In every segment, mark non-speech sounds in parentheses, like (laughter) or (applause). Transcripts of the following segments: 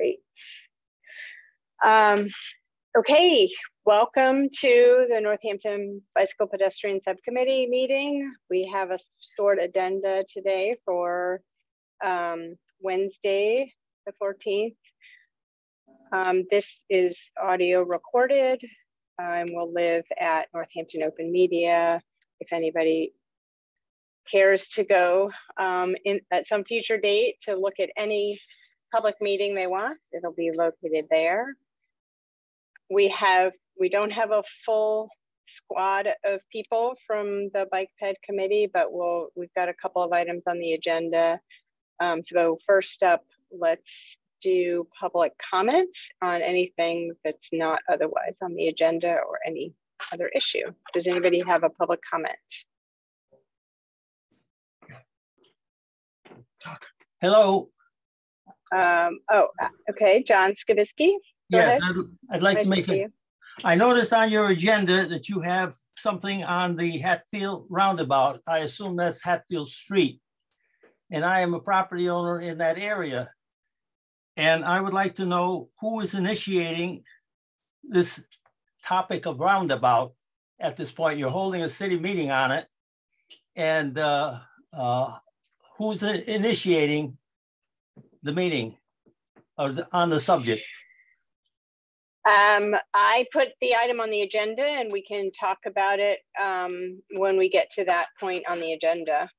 Great. Um, okay, welcome to the Northampton Bicycle Pedestrian Subcommittee meeting. We have a short addenda today for um, Wednesday, the 14th. Um, this is audio recorded and will live at Northampton Open Media. If anybody cares to go um, in at some future date to look at any public meeting they want, it'll be located there. We have, we don't have a full squad of people from the bike ped committee, but we'll, we've got a couple of items on the agenda. Um, so first up, let's do public comment on anything that's not otherwise on the agenda or any other issue. Does anybody have a public comment? Hello. Um, oh, okay, John Skibisky. Yes, I'd, I'd, like nice to make to a, I noticed on your agenda that you have something on the Hatfield roundabout. I assume that's Hatfield Street. And I am a property owner in that area. And I would like to know who is initiating this topic of roundabout at this point. You're holding a city meeting on it. And uh, uh, who's initiating the meeting or on the subject? Um, I put the item on the agenda and we can talk about it um, when we get to that point on the agenda.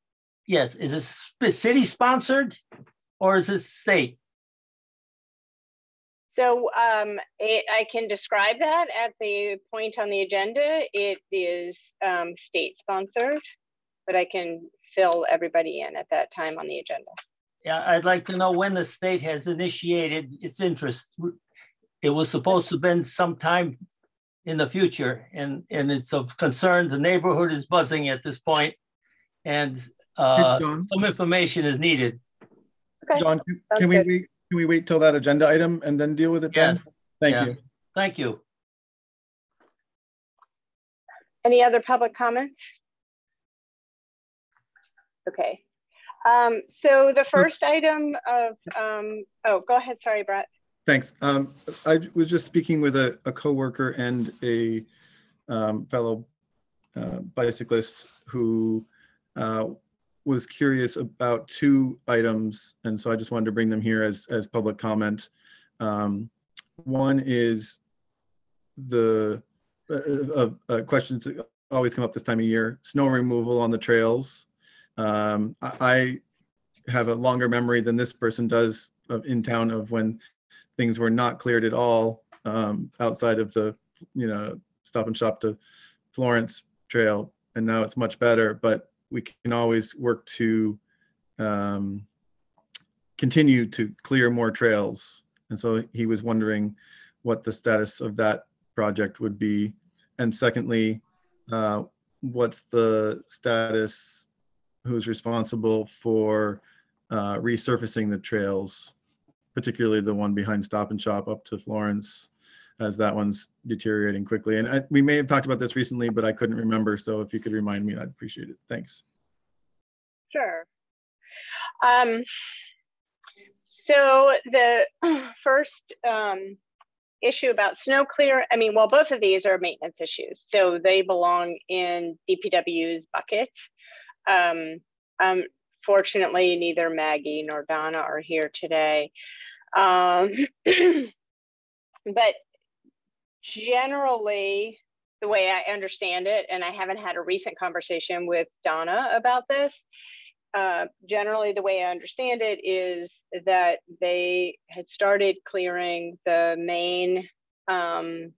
Yes, is it city sponsored or is it state? So um, it, I can describe that at the point on the agenda. It is um, state sponsored, but I can fill everybody in at that time on the agenda. Yeah, I'd like to know when the state has initiated its interest. It was supposed to have been sometime in the future, and, and it's of concern. The neighborhood is buzzing at this point, and uh, some information is needed. Okay. John, can, can we wait, can we wait till that agenda item and then deal with it yes. then? Thank yeah. you. Thank you. Any other public comments? Okay. Um, so the first item of, um, oh, go ahead. Sorry, Brett. Thanks. Um, I was just speaking with a, a coworker and a um, fellow uh, bicyclist who uh, was curious about two items, and so I just wanted to bring them here as as public comment. Um, one is the uh questions that always come up this time of year: snow removal on the trails. Um, I have a longer memory than this person does of in town of when things were not cleared at all um, outside of the you know stop and shop to Florence trail, and now it's much better. But we can always work to um, continue to clear more trails. And so he was wondering what the status of that project would be. And secondly, uh, what's the status who's responsible for uh, resurfacing the trails, particularly the one behind Stop and Shop up to Florence, as that one's deteriorating quickly. And I, we may have talked about this recently, but I couldn't remember. So if you could remind me, I'd appreciate it. Thanks. Sure. Um, so the (clears throat) first um, issue about snow clear, I mean, well, both of these are maintenance issues. So they belong in DPW's bucket. Um, unfortunately, neither Maggie nor Donna are here today. Um, (clears throat) but generally, the way I understand it, and I haven't had a recent conversation with Donna about this, uh, generally the way I understand it is that they had started clearing the main um,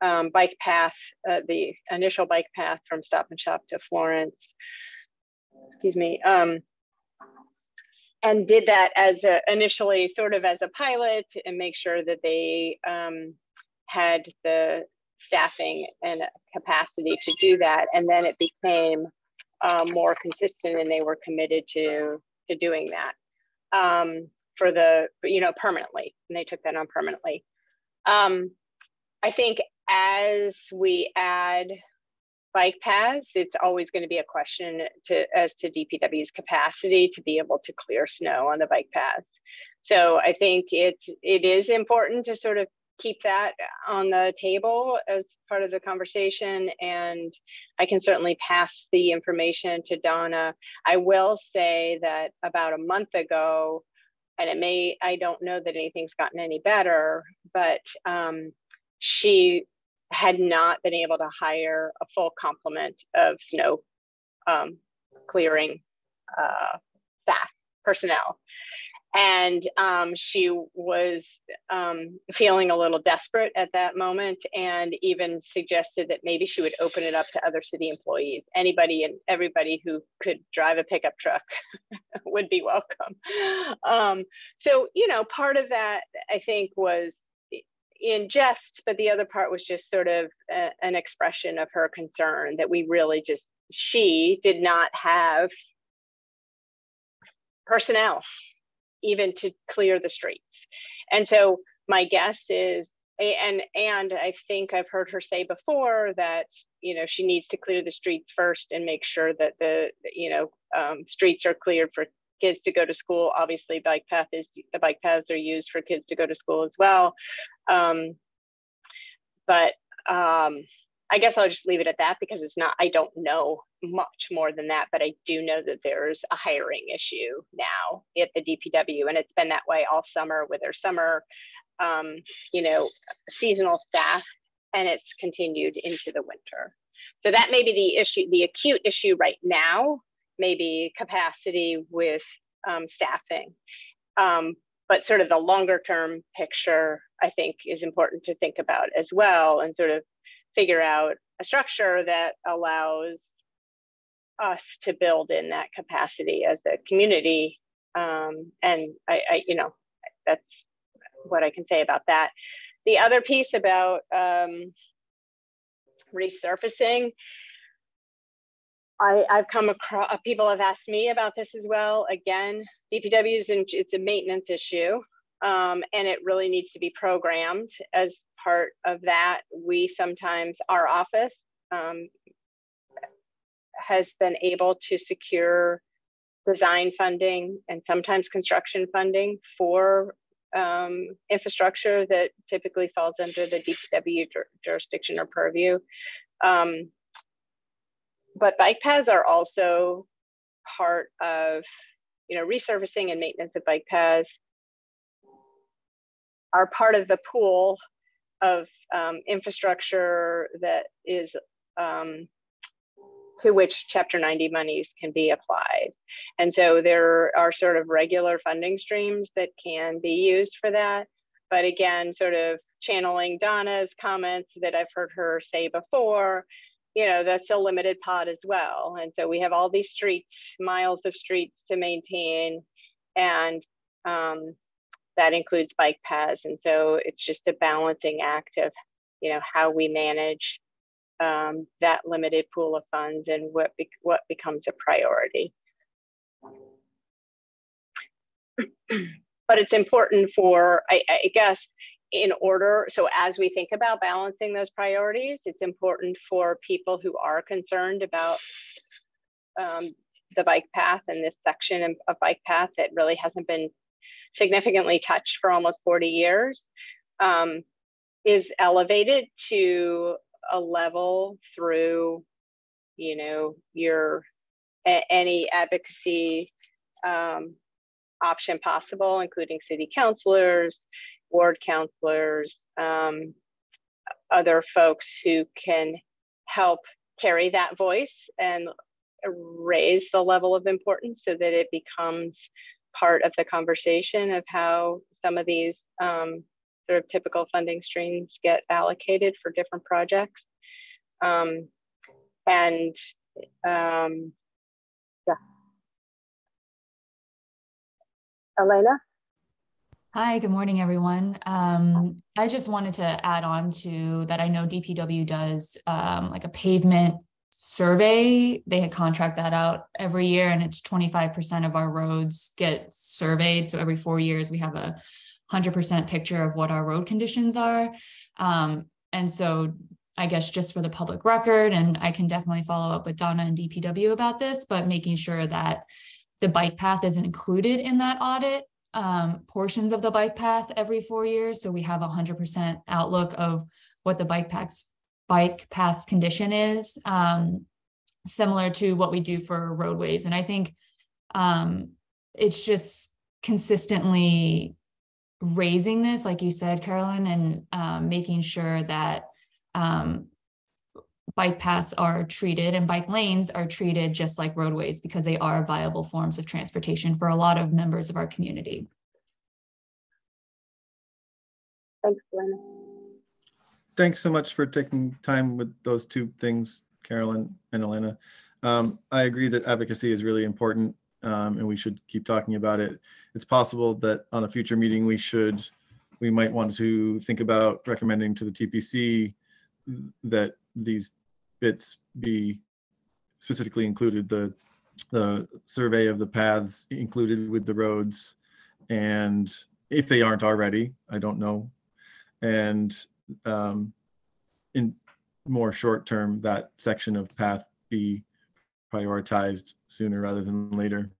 um, bike path, uh, the initial bike path from Stop and Shop to Florence excuse me, um, and did that as a, initially sort of as a pilot and make sure that they um, had the staffing and capacity to do that. And then it became um, more consistent and they were committed to, to doing that um, for the, you know, permanently. And they took that on permanently. Um, I think as we add bike paths, it's always going to be a question to, as to DPW's capacity to be able to clear snow on the bike paths. So I think it's it is important to sort of keep that on the table as part of the conversation and I can certainly pass the information to Donna. I will say that about a month ago, and it may, I don't know that anything's gotten any better, but um, she had not been able to hire a full complement of snow um, clearing uh, staff personnel. And um, she was um, feeling a little desperate at that moment and even suggested that maybe she would open it up to other city employees. Anybody and everybody who could drive a pickup truck (laughs) would be welcome. Um, so you know part of that i think was in jest but the other part was just sort of a, an expression of her concern that we really just she did not have personnel even to clear the streets. And so my guess is and and I think I've heard her say before that you know she needs to clear the streets first and make sure that the you know um, streets are cleared for kids to go to school. Obviously, bike path is the bike paths are used for kids to go to school as well. Um, but um, I guess I'll just leave it at that because it's not, I don't know much more than that, but I do know that there's a hiring issue now at the DPW, and it's been that way all summer with their summer, um, you know, seasonal staff, and it's continued into the winter. So that may be the issue, the acute issue right now, maybe capacity with um, staffing. Um, but sort of the longer term picture, I think, is important to think about as well, and sort of figure out a structure that allows us to build in that capacity as a community. Um, and I, I, you know, that's what I can say about that. The other piece about um, resurfacing, I, I've come across, people have asked me about this as well. Again, DPW's, and it's a maintenance issue. Um, and it really needs to be programmed as part of that, we sometimes, our office um, has been able to secure design funding and sometimes construction funding for um, infrastructure that typically falls under the DPW jurisdiction or purview. Um, but bike paths are also part of, you know, resurfacing and maintenance of bike paths are part of the pool of um, infrastructure that is um, to which Chapter 90 monies can be applied. And so there are sort of regular funding streams that can be used for that. But again, sort of channeling Donna's comments that I've heard her say before, you know, that's a limited pot as well. And so we have all these streets, miles of streets to maintain. And um, that includes bike paths. And so it's just a balancing act of, you know, how we manage um, that limited pool of funds and what, be what becomes a priority. (clears throat) but it's important for, I, I guess, in order, so as we think about balancing those priorities, it's important for people who are concerned about um, the bike path and this section of bike path that really hasn't been significantly touched for almost 40 years, um, is elevated to a level through, you know, your any advocacy um, option possible, including city councilors, ward counselors, um, other folks who can help carry that voice and raise the level of importance so that it becomes part of the conversation of how some of these um, sort of typical funding streams get allocated for different projects. Um, and um, yeah. Elena? Hi, good morning, everyone. Um, I just wanted to add on to that. I know DPW does um, like a pavement survey. They had contract that out every year, and it's 25% of our roads get surveyed. So every four years, we have a 100% picture of what our road conditions are. Um, and so I guess just for the public record, and I can definitely follow up with Donna and DPW about this, but making sure that the bike path is included in that audit, um, portions of the bike path every four years. So we have a hundred percent outlook of what the bike paths bike paths condition is, um, similar to what we do for roadways. And I think um, it's just consistently raising this, like you said, Carolyn, and um, making sure that um, bike paths are treated and bike lanes are treated just like roadways because they are viable forms of transportation for a lot of members of our community. Thanks, Elena. Thanks so much for taking time with those two things, Carolyn and Elena. Um, I agree that advocacy is really important um, and we should keep talking about it. It's possible that on a future meeting, we should, we might want to think about recommending to the TPC that these bits be specifically included, the, the survey of the paths included with the roads. And if they aren't already, I don't know. And um, in more short term, that section of path be prioritized sooner rather than later.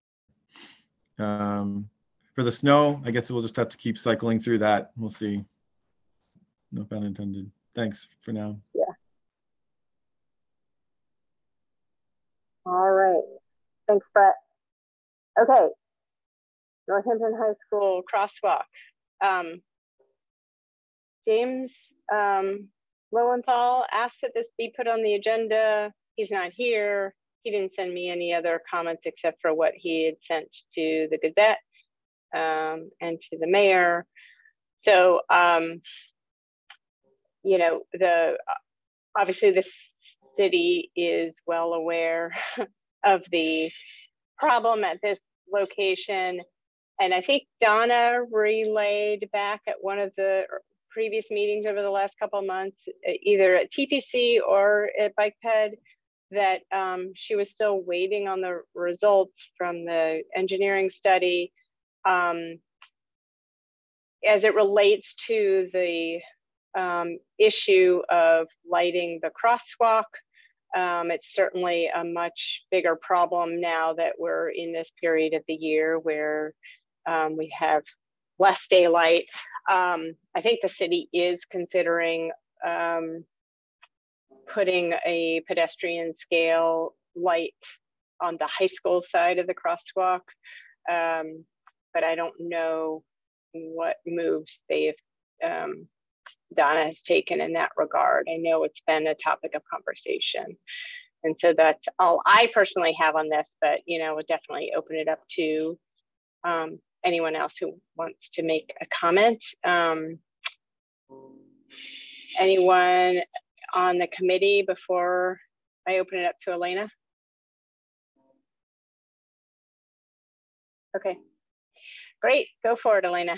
Um, for the snow, I guess we'll just have to keep cycling through that. We'll see. No pun intended. Thanks for now. Yeah. All right. Thanks, Brett. Okay. Northampton High School crosswalk. Um, James um, Lowenthal asked that this be put on the agenda. He's not here he didn't send me any other comments except for what he had sent to the Gazette um, and to the mayor. So, um, you know, the obviously the city is well aware of the problem at this location. And I think Donna relayed back at one of the previous meetings over the last couple months, either at TPC or at BikePed, that um, she was still waiting on the results from the engineering study um, as it relates to the um, issue of lighting the crosswalk. Um, it's certainly a much bigger problem now that we're in this period of the year where um, we have less daylight. Um, I think the city is considering um, putting a pedestrian scale light on the high school side of the crosswalk. Um, but I don't know what moves they've um, Donna has taken in that regard. I know it's been a topic of conversation. And so that's all I personally have on this, but you know, we'll definitely open it up to um, anyone else who wants to make a comment. Um, anyone on the committee before I open it up to Elena? Okay, great. Go for it, Elena.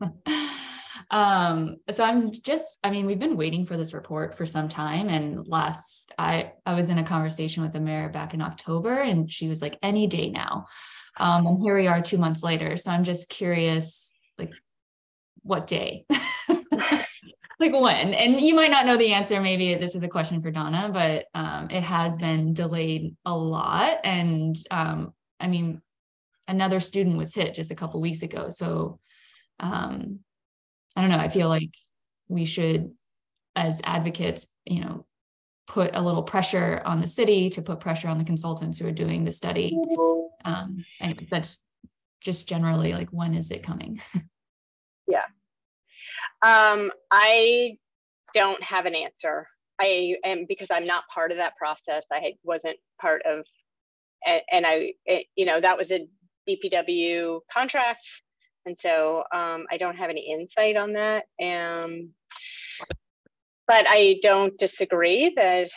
(laughs) um so i'm just i mean we've been waiting for this report for some time. And last i i was in a conversation with the mayor back in october and she was like any day now. Um and here we are two months later. So i'm just curious like what day? (laughs) Like when? And you might not know the answer. Maybe this is a question for donna but um, it has been delayed a lot. And um, i mean another student was hit just a couple weeks ago. So um, i don't know i feel like we should as advocates you know put a little pressure on the city to put pressure on the consultants who are doing the study um anyways that's just generally like when is it coming (laughs) yeah. Um, I don't have an answer. I am because I'm not part of that process. I wasn't part of, and, and I, it, you know, that was a DPW contract, and so um, I don't have any insight on that. Um, but I don't disagree that,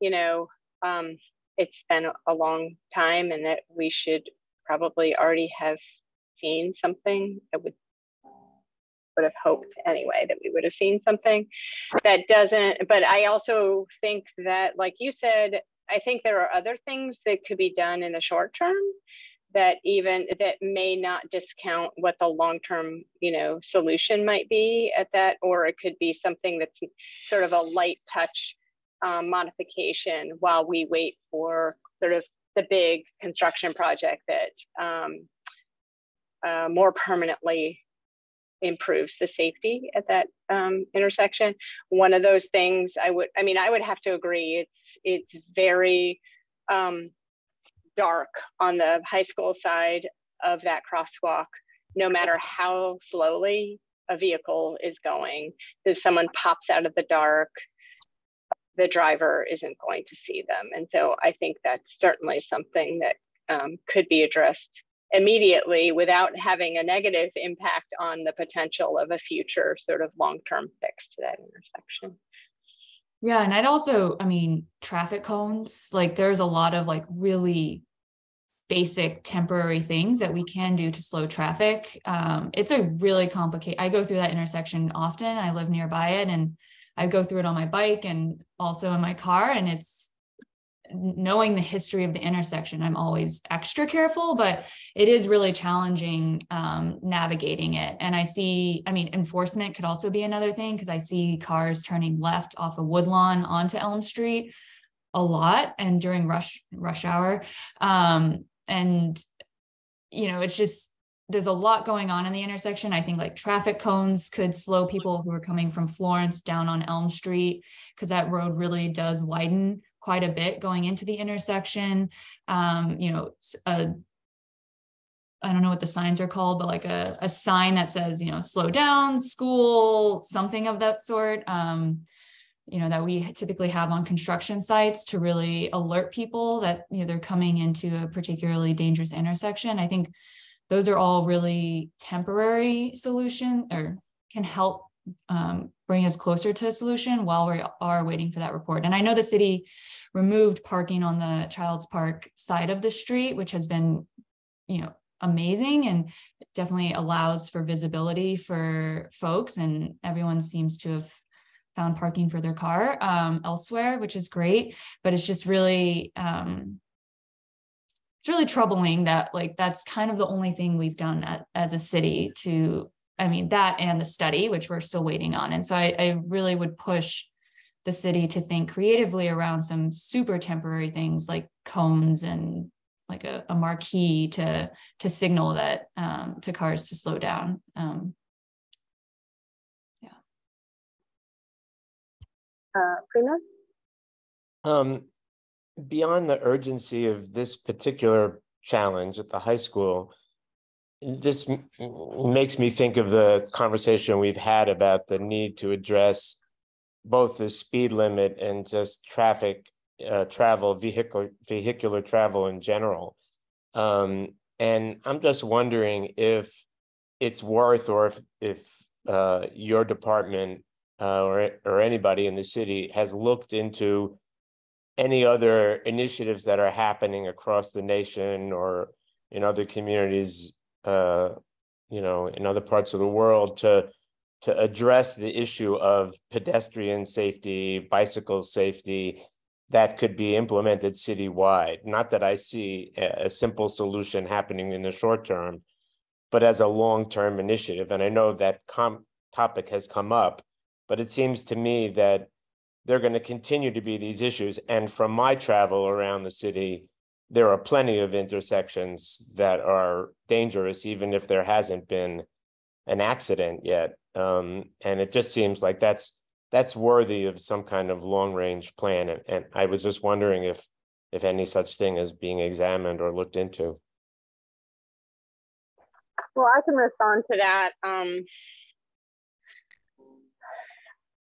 you know, um, it's been a long time, and that we should probably already have seen something. I would would have hoped anyway that we would have seen something that doesn't but i also think that like you said i think there are other things that could be done in the short term that even that may not discount what the long-term you know solution might be at that or it could be something that's sort of a light touch um, modification while we wait for sort of the big construction project that um, uh, more permanently improves the safety at that um, intersection. One of those things I would, I mean, I would have to agree. It's it's very um, dark on the high school side of that crosswalk, no matter how slowly a vehicle is going. If someone pops out of the dark, the driver isn't going to see them. And so I think that's certainly something that um, could be addressed immediately without having a negative impact on the potential of a future sort of long-term fix to that intersection. Yeah, and I'd also, I mean, traffic cones, like there's a lot of like really basic temporary things that we can do to slow traffic. Um, it's a really complicated, I go through that intersection often. I live nearby it and I go through it on my bike and also in my car. And it's knowing the history of the intersection, I'm always extra careful, but it is really challenging um, navigating it. And I see, I mean, enforcement could also be another thing because I see cars turning left off of Woodlawn onto Elm Street a lot and during rush rush hour. Um, and you know, it's just there's a lot going on in the intersection. I think like traffic cones could slow people who are coming from Florence down on Elm Street because that road really does widen quite a bit going into the intersection. Um, you know, a I don't know what the signs are called, but like a, a sign that says, you know, slow down, school, something of that sort. Um, you know, that we typically have on construction sites to really alert people that you know they're coming into a particularly dangerous intersection. I think those are all really temporary solution or can help um, bring us closer to a solution while we are waiting for that report. And I know the city removed parking on the Child's Park side of the street, which has been, you know, amazing and definitely allows for visibility for folks. And everyone seems to have found parking for their car um, elsewhere, which is great. But it's just really, um, it's really troubling that like that's kind of the only thing we've done at, as a city to I mean, that and the study, which we're still waiting on. And so I, I really would push the city to think creatively around some super temporary things like cones and like a, a marquee to to signal that um, to cars to slow down. Um, Uh, Prima? Um, beyond the urgency of this particular challenge at the high school, this makes me think of the conversation we've had about the need to address both the speed limit and just traffic uh, travel, vehicular vehicular travel in general. Um, and I'm just wondering if it's worth, or if if uh, your department uh, or or anybody in the city has looked into any other initiatives that are happening across the nation or in other communities uh, you know, in other parts of the world to to address the issue of pedestrian safety, bicycle safety that could be implemented citywide. Not that I see a, a simple solution happening in the short term, but as a long-term initiative. And I know that com- topic has come up, but it seems to me that there are going to continue to be these issues. And from my travel around the city, there are plenty of intersections that are dangerous, even if there hasn't been an accident yet. Um, and it just seems like that's that's worthy of some kind of long range plan. And, and I was just wondering if if any such thing is being examined or looked into. Well, I can respond to that. Um,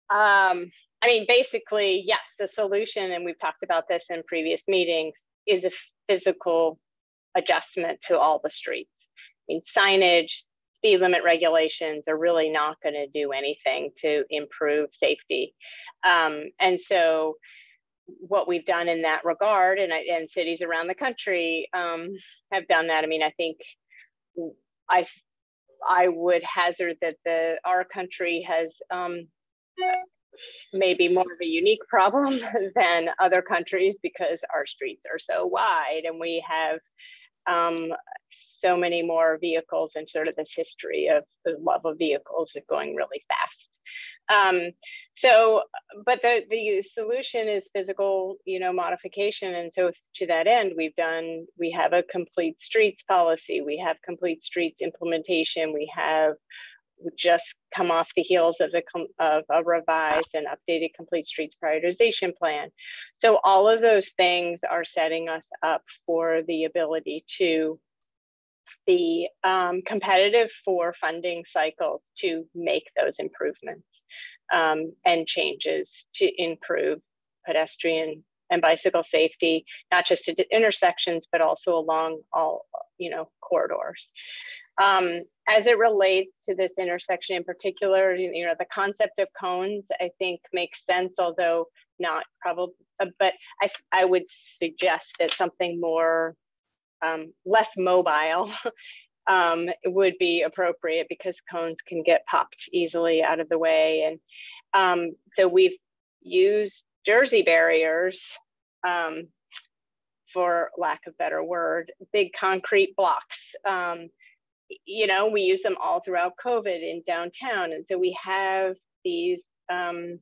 um, I mean, basically, yes, the solution, and we've talked about this in previous meetings, is a physical adjustment to all the streets. I mean, signage, speed limit regulations are really not going to do anything to improve safety. Um, and so, what we've done in that regard, and, and cities around the country um, have done that. I mean, I think I I would hazard that the our country has um, maybe more of a unique problem (laughs) than other countries because our streets are so wide and we have um, so many more vehicles and sort of this history of the love of vehicles going really fast. Um, so, but the, the solution is physical, you know, modification. And so to that end, we've done, we have a complete streets policy, we have complete streets implementation, we have just come off the heels of, the of a revised and updated complete streets prioritization plan. So all of those things are setting us up for the ability to be um, competitive for funding cycles to make those improvements um, and changes to improve pedestrian and bicycle safety, not just at intersections, but also along all, you know, corridors. Um, as it relates to this intersection in particular, you know, the concept of cones, I think makes sense, although not probably, uh, but I, I would suggest that something more, um, less mobile (laughs) um, would be appropriate because cones can get popped easily out of the way. And um, so we've used Jersey barriers um, for lack of better word, big concrete blocks um, you know, we use them all throughout COVID in downtown. And so we have these um,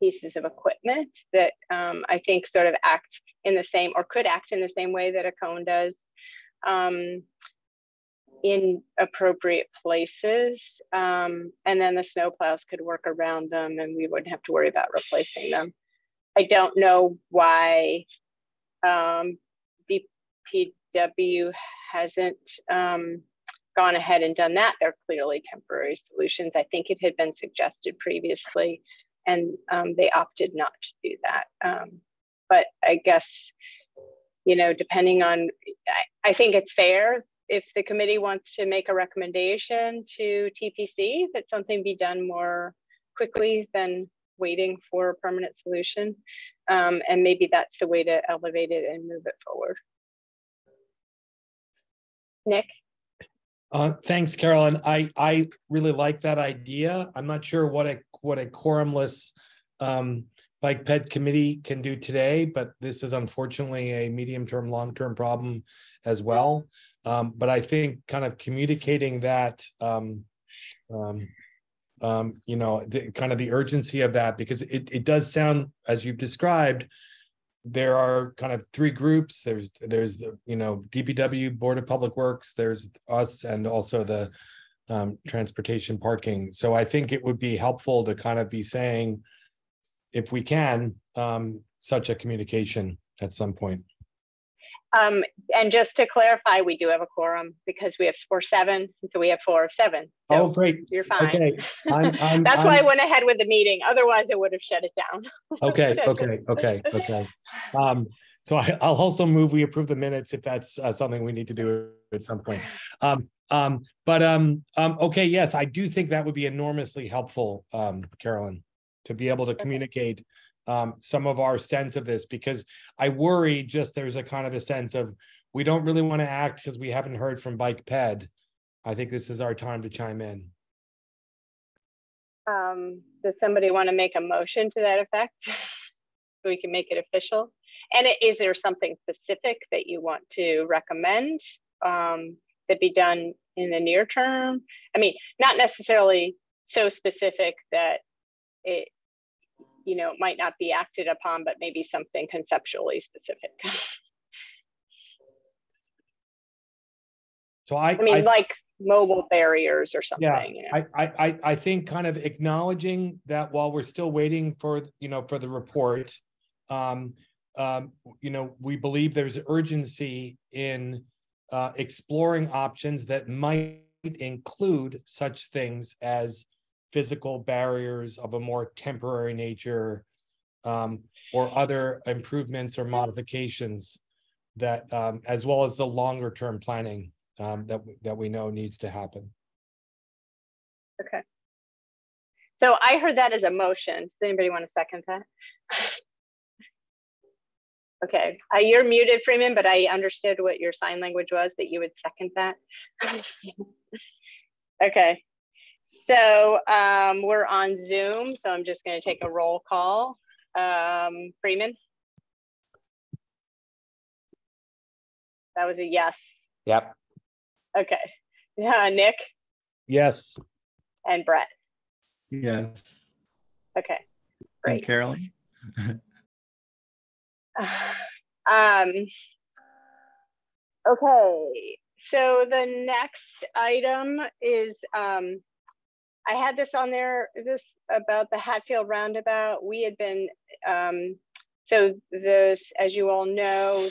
pieces of equipment that um, I think sort of act in the same or could act in the same way that a cone does um, in appropriate places. Um, and then the snowplows could work around them and we wouldn't have to worry about replacing them. I don't know why DPW hasn't um, gone ahead and done that. They're clearly temporary solutions. I think it had been suggested previously, and um, they opted not to do that. Um, but I guess, you know, depending on, I, I, think it's fair if the committee wants to make a recommendation to TPC that something be done more quickly than waiting for a permanent solution. Um, and maybe that's the way to elevate it and move it forward. Nick? Uh, thanks, Carolyn. I I really like that idea. I'm not sure what a what a quorumless um, bike ped committee can do today, but this is unfortunately a medium term, long term problem as well. Um, but I think kind of communicating that, um, um, um, you know, the, kind of the urgency of that, because it it does sound as you've described there are kind of three groups. There's there's the you know DPW Board of Public Works. There's us and also the um, transportation parking. So I think it would be helpful to kind of be saying, if we can, um, such a communication at some point. Um, and just to clarify, we do have a quorum because we have four seven, so we have four of seven. So oh, great! You're fine. Okay, I'm, (laughs) I'm, that's I'm, why I went ahead with the meeting. Otherwise, I would have shut it down. (laughs) okay, okay, okay, okay. Um, so I, will also move we approve the minutes if that's uh, something we need to do at some point. Um, um, but um, um, okay, yes, I do think that would be enormously helpful, um, Carolyn, to be able to communicate um, some of our sense of this because I worry just there's a kind of a sense of we don't really want to act because we haven't heard from Bike Ped. I think this is our time to chime in. Um, does somebody want to make a motion to that effect? so we can make it official. And is there something specific that you want to recommend um, that be done in the near term? I mean, not necessarily so specific that it you know, it might not be acted upon, but maybe something conceptually specific. so I, I mean, I, like mobile barriers or something. Yeah, you know? I, I, I think kind of acknowledging that while we're still waiting for, you know, for the report, um, um, you know, we believe there's urgency in uh, exploring options that might include such things as physical barriers of a more temporary nature um, or other improvements or modifications that um, as well as the longer term planning um, that that we know needs to happen. Okay. So I heard that as a motion. Does anybody want to second that? (laughs) okay, uh, you're muted, Freeman, but I understood what your sign language was that you would second that. (laughs) okay, so um, we're on Zoom, so I'm just going to take a roll call. Um, Freeman? That was a yes. Yep. Okay. Yeah, Nick Yes. and Brett. Yes. Okay. And Great. Carolyn? (sighs) Um, okay, so the next item is, um, I had this on there, this about the Hatfield Roundabout. We had been, um, so this, as you all know,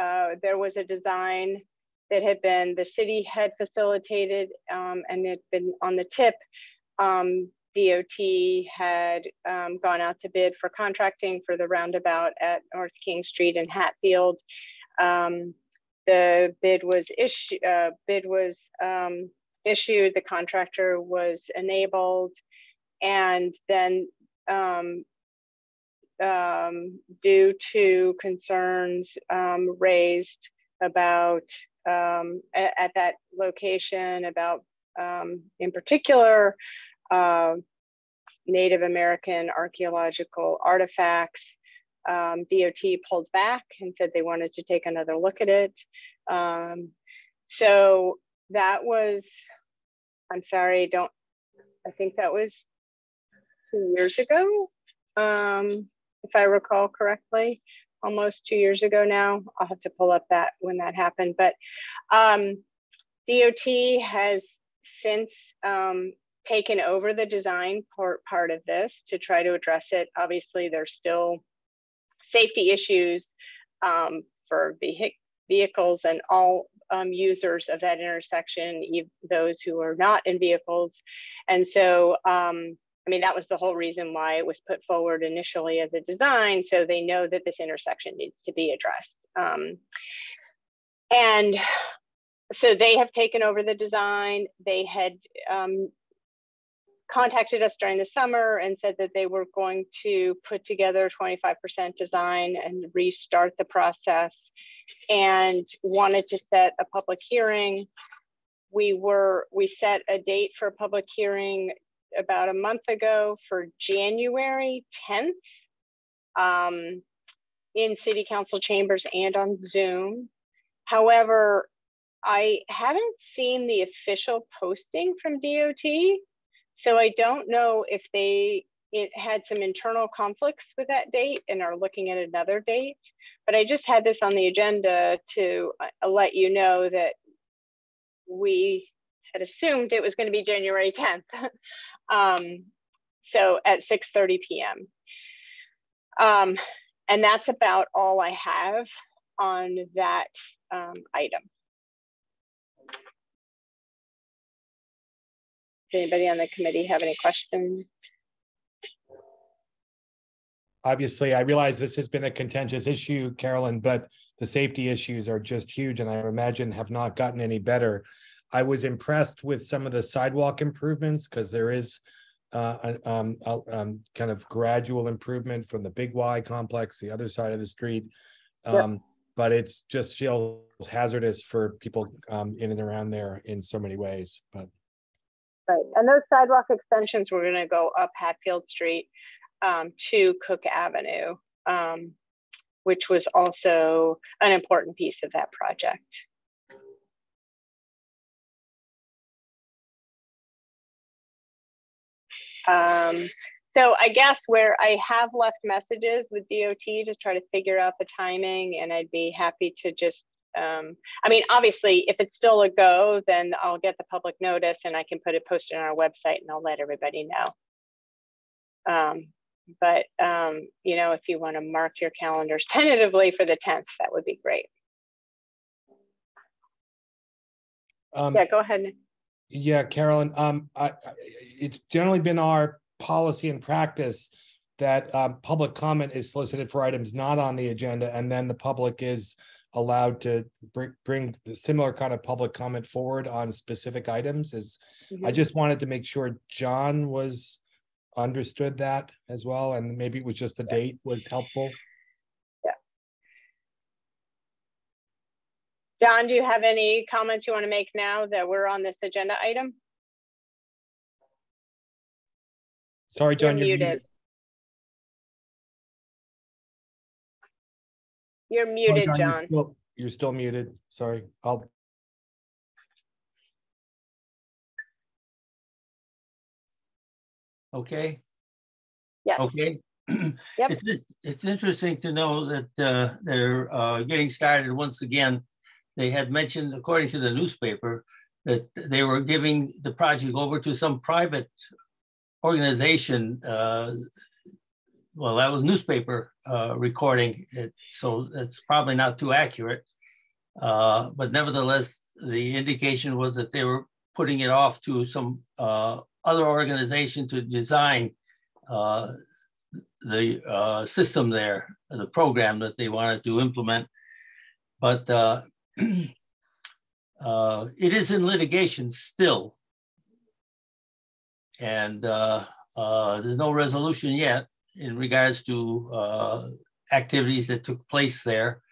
uh, there was a design that had been, the city had facilitated, um, and it had been on the TIP. Um, DOT had um, gone out to bid for contracting for the roundabout at North King Street in Hatfield. Um, the bid was issued. Uh, bid was um, issued. The contractor was enabled, and then um, um, due to concerns um, raised about um, at, at, that location about um, in particular uh, Native American archaeological artifacts. Um, DOT pulled back and said they wanted to take another look at it. Um, so that was, I'm sorry, I don't, I think that was two years ago, um, if I recall correctly, almost two years ago now. I'll have to pull up that when that happened. But um, DOT has since um, taken over the design part, part of this to try to address it. Obviously, there's still safety issues um, for vehic vehicles and all um, users of that intersection, those who are not in vehicles. And so, um, I mean, that was the whole reason why it was put forward initially as a design, so they know that this intersection needs to be addressed. Um, and so they have taken over the design. They had um, contacted us during the summer and said that they were going to put together 25% design and restart the process and wanted to set a public hearing. We were, we set a date for a public hearing about a month ago for January 10th um, in city council chambers and on Zoom. However, I haven't seen the official posting from DOT. So I don't know if they it had some internal conflicts with that date and are looking at another date. But I just had this on the agenda to uh, let you know that we had assumed it was going to be January 10th. (laughs) um, so at 6.30 p.m. Um, and that's about all I have on that um, item. Anybody on the committee have any questions? Obviously, I realize this has been a contentious issue, Carolyn, but the safety issues are just huge and I imagine have not gotten any better. I was impressed with some of the sidewalk improvements because there is uh, um, um, kind of gradual improvement from the Big Y complex, the other side of the street. Um. But it's just feels hazardous for people um, in and around there in so many ways. But Right, and those sidewalk extensions were gonna go up Hatfield Street um, to Cook Avenue, um, which was also an important piece of that project. Um, so I guess where I have left messages with DOT to try to figure out the timing, and I'd be happy to just um, I mean, obviously, if it's still a go, then I'll get the public notice and I can put it posted on our website and I'll let everybody know. Um, but, um, you know, if you want to mark your calendars tentatively for the 10th, that would be great. Um, yeah, go ahead. Yeah, Carolyn, um, I, it's generally been our policy and practice that um, public comment is solicited for items not on the agenda and then the public is allowed to bring, bring the similar kind of public comment forward on specific items is mm-hmm. I just wanted to make sure John was understood that as well and maybe it was just the yeah. date was helpful. Yeah. John, do you have any comments you want to make now that we're on this agenda item? Sorry, John, you're, you're muted. muted. You're muted, Sorry, John. John. You're still, you're still muted. Sorry. I'll Okay. Yes. Okay. (clears throat) Yep. It's, it's interesting to know that uh, they're uh, getting started once again. They had mentioned, according to the newspaper, that they were giving the project over to some private organization. uh, Well, that was newspaper uh, recording, it, so it's probably not too accurate. Uh, But nevertheless, the indication was that they were putting it off to some uh, other organization to design uh, the uh, system there, the program that they wanted to implement. But uh, (clears throat) it is in litigation still. And there's no resolution yet in regards to uh, activities that took place there.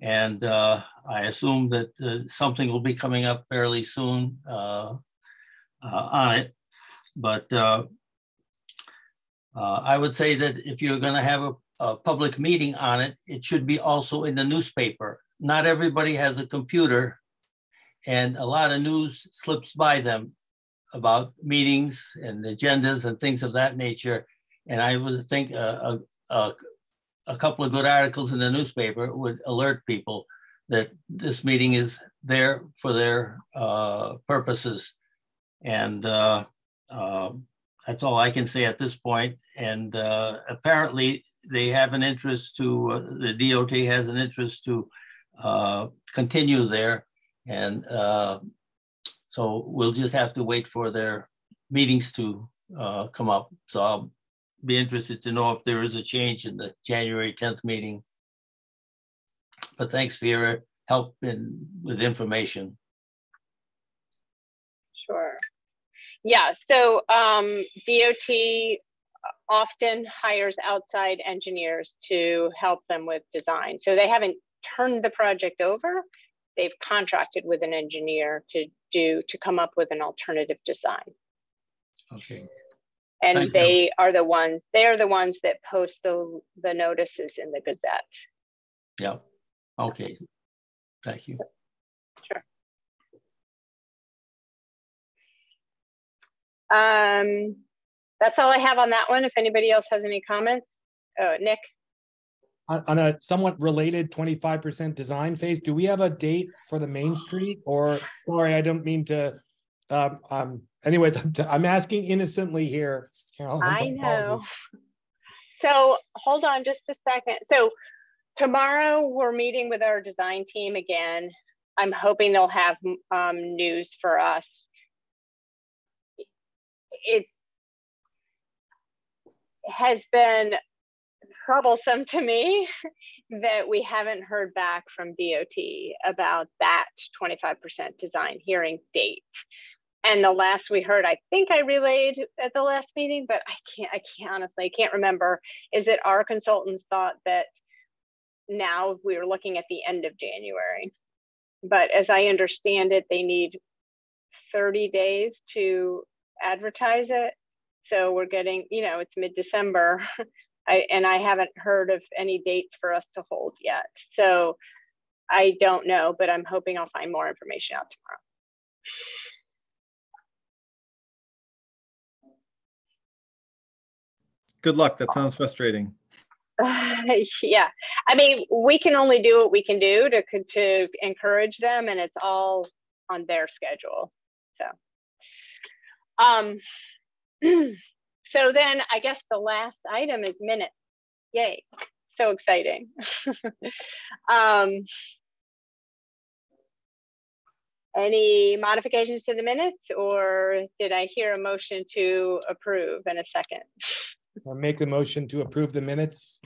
And uh, I assume that uh, something will be coming up fairly soon uh, uh, on it. But uh, I would say that if you're going to have a, a public meeting on it, it should be also in the newspaper. Not everybody has a computer, and a lot of news slips by them about meetings and agendas and things of that nature. And I would think a, a, a, couple of good articles in the newspaper would alert people that this meeting is there for their uh, purposes. And uh, um, that's all I can say at this point. And uh, apparently, they have an interest to, uh, the DOT has an interest to uh, continue there. And uh, so we'll just have to wait for their meetings to uh, come up. So I'll be interested to know if there is a change in the January 10th meeting. But thanks for your help in, with information. Sure. Yeah, so um, DOT often hires outside engineers to help them with design. So they haven't turned the project over. They've contracted with an engineer to do to come up with an alternative design. Okay. And Thank you. they are the ones, they're the ones that post the, the notices in the Gazette. Yeah. Okay. Thank you. Sure. Um, that's all I have on that one. If anybody else has any comments, uh, Nick, on, on a somewhat related twenty-five percent design phase, do we have a date for the Main Street? Or, sorry, I don't mean to, um, um, anyways, (laughs) I'm, I'm asking innocently here, Carol. I know. So hold on just a second. So tomorrow we're meeting with our design team again. I'm hoping they'll have um, news for us. It has been troublesome to me (laughs) that we haven't heard back from DOT about that 25% design hearing date. And the last we heard, I think I relayed at the last meeting, but I can't, I can't honestly, can't remember, is that our consultants thought that now we were looking at the end of January. But as I understand it, they need 30 days to advertise it. So we're getting, you know, it's mid-December. (laughs) I, and I haven't heard of any dates for us to hold yet. So I don't know, but I'm hoping I'll find more information out tomorrow. Good luck. That sounds frustrating. (laughs) yeah, I mean, we can only do what we can do to to encourage them, and it's all on their schedule. So, um, (clears throat) so then I guess the last item is minutes. Yay! So exciting. (laughs) um, any modifications to the minutes, or did I hear a motion to approve in a second? I'll make the motion to approve the minutes.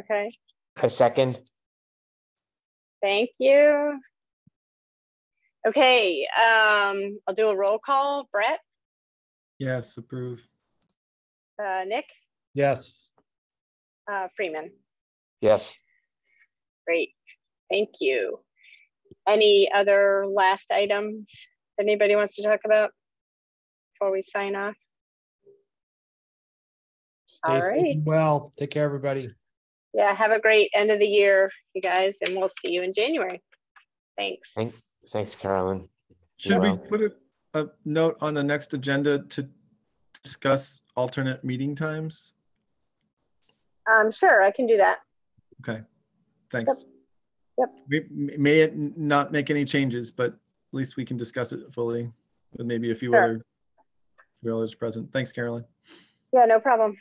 Okay. A second, Thank you. Okay, um, I'll do a roll call. Brett, Yes, approve. uh, Nick, Yes, uh, Freeman. yes. Great, thank you. Any other last items anybody wants to talk about before we sign off? Stay safe Alright. and well. Take care, everybody. Yeah, have a great end of the year, you guys, and we'll see you in January. Thanks. Thank, thanks, Carolyn. Should we Well- put a, a note on the next agenda to discuss alternate meeting times? Um, sure, I can do that. Okay, thanks. Yep. We may it not make any changes, but at least we can discuss it fully with maybe a few Sure. other, few others present. Thanks, Carolyn. Yeah, no problem.